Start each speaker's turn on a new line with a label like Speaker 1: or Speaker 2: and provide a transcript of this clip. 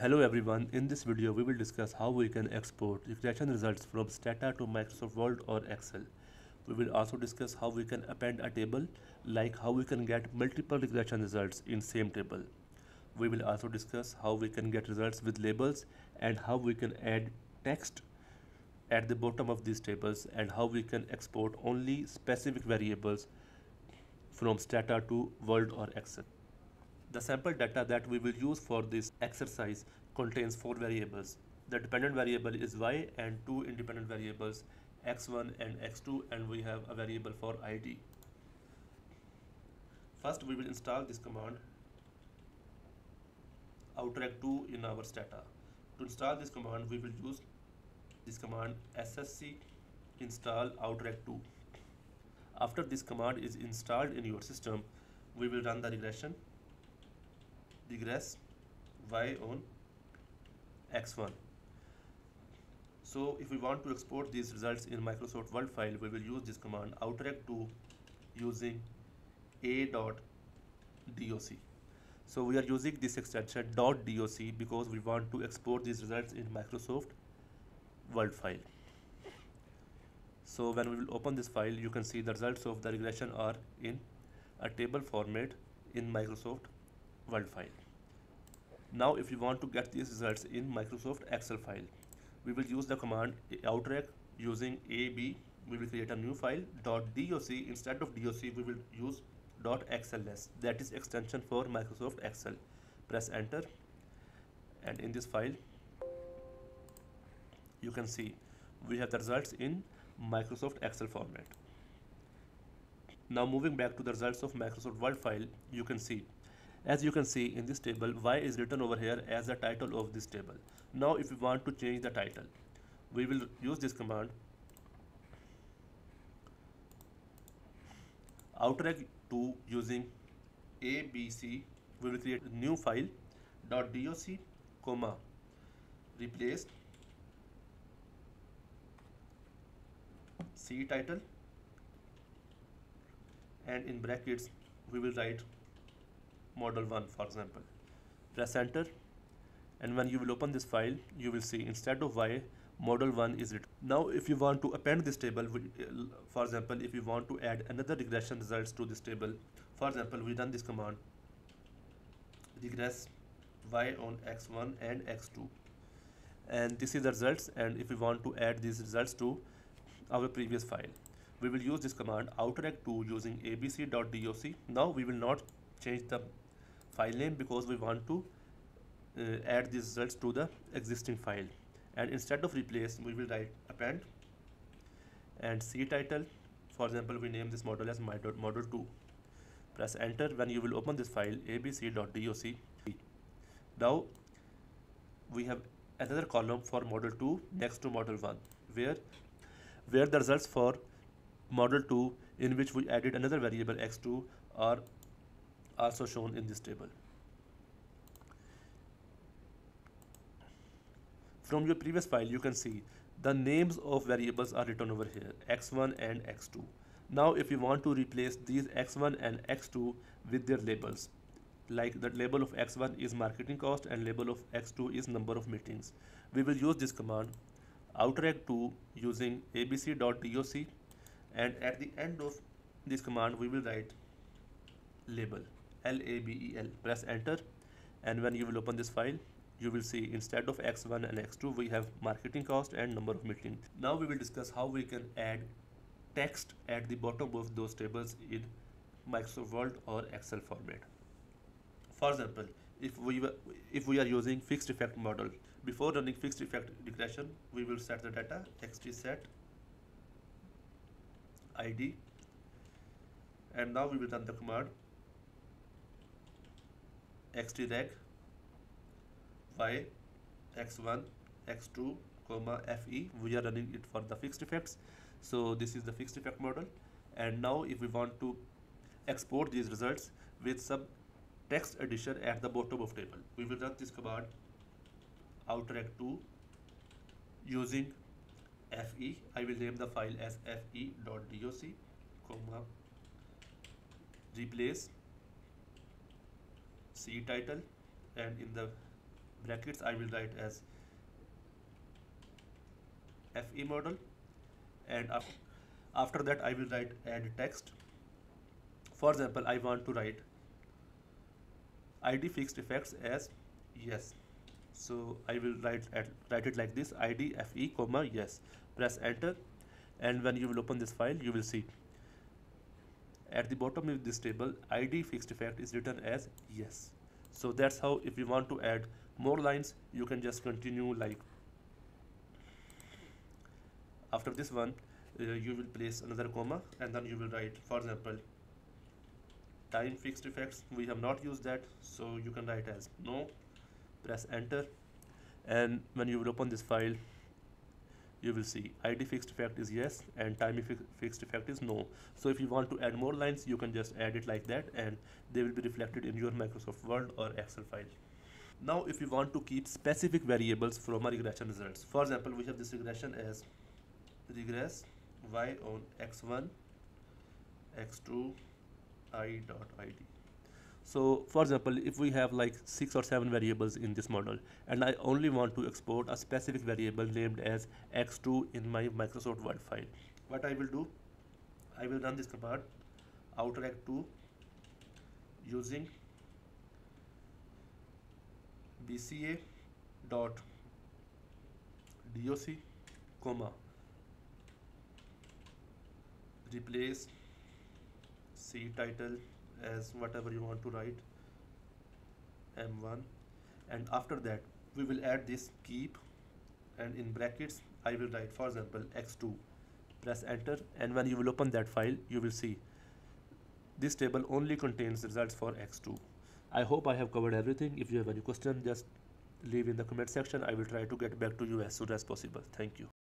Speaker 1: Hello everyone, in this video we will discuss how we can export regression results from Stata to Microsoft Word or Excel. We will also discuss how we can append a table, like how we can get multiple regression results in same table. We will also discuss how we can get results with labels and how we can add text at the bottom of these tables and how we can export only specific variables from Stata to Word or Excel. The sample data that we will use for this exercise contains four variables. The dependent variable is y and two independent variables x1 and x2 and we have a variable for id. First we will install this command outreg2 in our stata. To install this command we will use this command ssc install outreg2. After this command is installed in your system we will run the regression regress y on x1 so if we want to export these results in Microsoft Word file we will use this command outreg2 using a.doc so we are using this extension doc because we want to export these results in Microsoft Word file. So when we will open this file you can see the results of the regression are in a table format in Microsoft Word file now if you want to get these results in Microsoft Excel file, we will use the command outreg using AB. We will create a new file .doc. Instead of doc, we will use .xls. That is extension for Microsoft Excel. Press enter and in this file you can see we have the results in Microsoft Excel format. Now moving back to the results of Microsoft Word file, you can see as you can see in this table y is written over here as the title of this table. Now if we want to change the title we will use this command outreg 2 using abc we will create a new file dot doc comma replace c title and in brackets we will write model 1 for example. Press enter and when you will open this file you will see instead of y model 1 is written. Now if you want to append this table for example if you want to add another regression results to this table for example we run this command regress y on x1 and x2 and this is the results and if we want to add these results to our previous file we will use this command outreg2 using abc.doc now we will not change the file name because we want to uh, add these results to the existing file. And instead of replace we will write append and c title. For example we name this model as model 2 press enter. When you will open this file abc.doc now we have another column for model 2 next to model 1 where where the results for model 2 in which we added another variable x2 are also shown in this table. From your previous file, you can see the names of variables are written over here, x1 and x2. Now, if you want to replace these x1 and x2 with their labels, like the label of x1 is marketing cost and label of x2 is number of meetings, we will use this command outreg2 using abc.doc and at the end of this command we will write label label press enter and when you will open this file you will see instead of x1 and x2 we have marketing cost and number of meetings now we will discuss how we can add text at the bottom of those tables in Microsoft Word or Excel format. For example if we if we are using fixed effect model before running fixed effect regression we will set the data xt set id and now we will run the command xtreg y x1 x2 comma fe we are running it for the fixed effects. So this is the fixed effect model. And now if we want to export these results with some text addition at the bottom of table we will run this command outreg2 using fe i will name the file as fe.doc comma replace C title and in the brackets I will write as FE model and after that I will write add text. For example I want to write id fixed effects as yes. So I will write write it like this id fe comma yes. Press enter and when you will open this file you will see at the bottom of this table id fixed effect is written as yes. So that's how if you want to add more lines you can just continue like. After this one uh, you will place another comma and then you will write for example time fixed effects we have not used that so you can write as no. Press enter. And when you will open this file you will see. Id fixed effect is yes and time fixed effect is no. So if you want to add more lines you can just add it like that and they will be reflected in your microsoft word or excel file. Now if you want to keep specific variables from a regression results. For example we have this regression as regress y on x1 x2 i dot id so for example if we have like six or seven variables in this model and i only want to export a specific variable named as x2 in my microsoft word file what i will do? I will run this command outreg2 using bca dot doc comma replace c title as whatever you want to write m1 and after that we will add this keep and in brackets I will write for example x2 press enter and when you will open that file you will see this table only contains results for x2 I hope I have covered everything. If you have any question just leave in the comment section. I will try to get back to you as soon as possible. Thank you